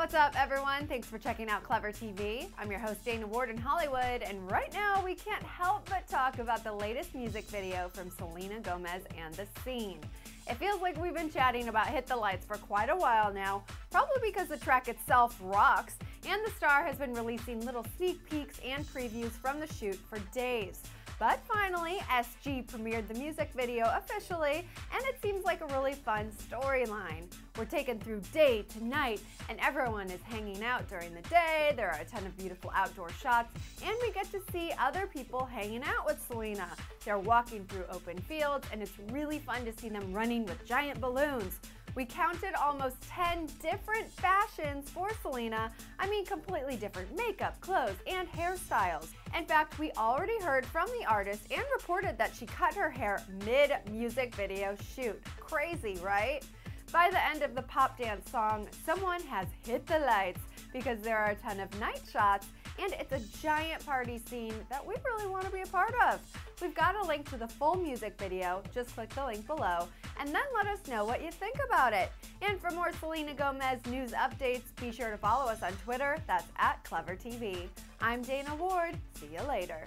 What's up, everyone? Thanks for checking out ClevverTV. I'm your host, Dana Ward in Hollywood, and right now we can't help but talk about the latest music video from Selena Gomez and The Scene. It feels like we've been chatting about Hit the Lights for quite a while now, probably because the track itself rocks, and the star has been releasing little sneak peeks and previews from the shoot for days. But finally, SG premiered the music video officially, and it seems like a really fun storyline. We're taken through day to night, and everyone is hanging out during the day. There are a ton of beautiful outdoor shots, and we get to see other people hanging out with Selena. They're walking through open fields, and it's really fun to see them running with giant balloons. We counted almost 10 different fashions for Selena. I mean, completely different makeup, clothes, and hairstyles. In fact, we already heard from the artist and reported that she cut her hair mid music video shoot. Crazy, right? By the end of the pop dance song, someone has hit the lights because there are a ton of night shots and it's a giant party scene that we really want to be a part of. We've got a link to the full music video, just click the link below, and then let us know what you think about it. And for more Selena Gomez news updates, be sure to follow us on Twitter, that's at ClevverTV. I'm Dana Ward, see you later.